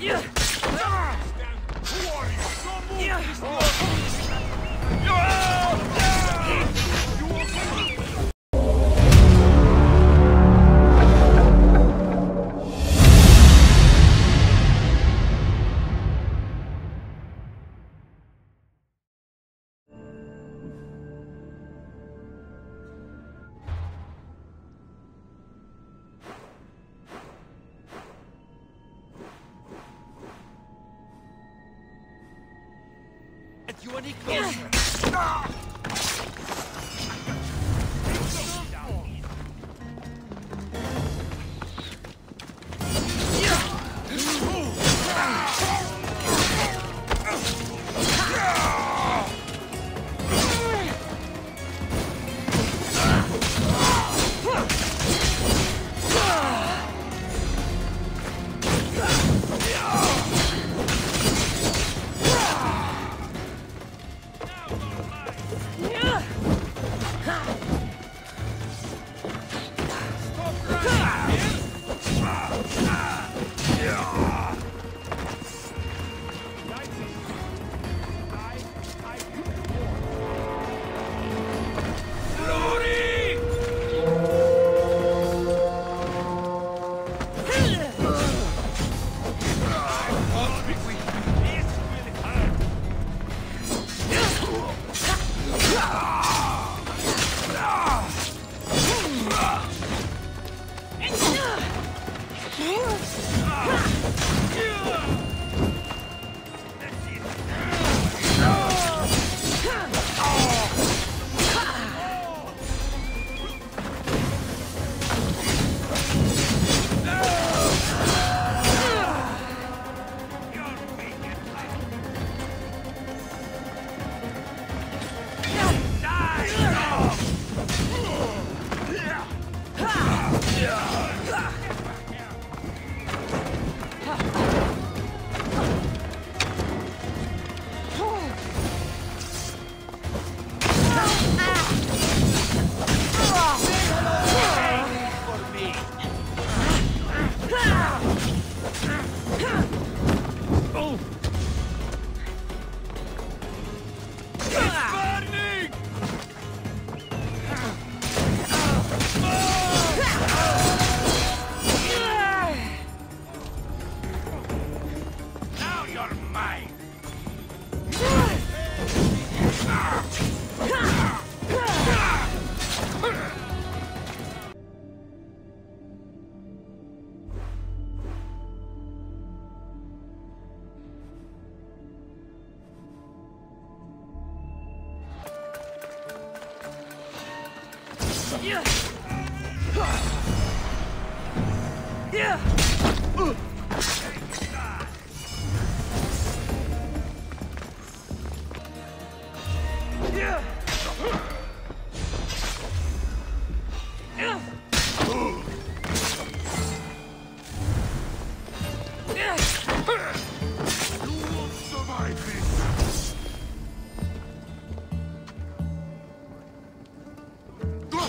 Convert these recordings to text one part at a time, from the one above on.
you any closer? Now You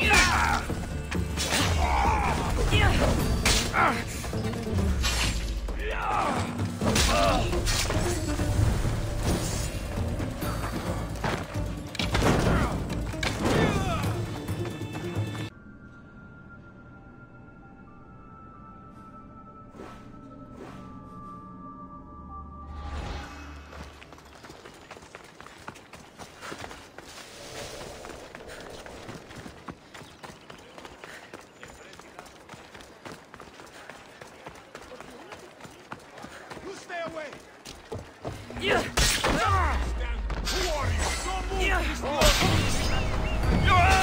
Yeah! Who are you? Don't move!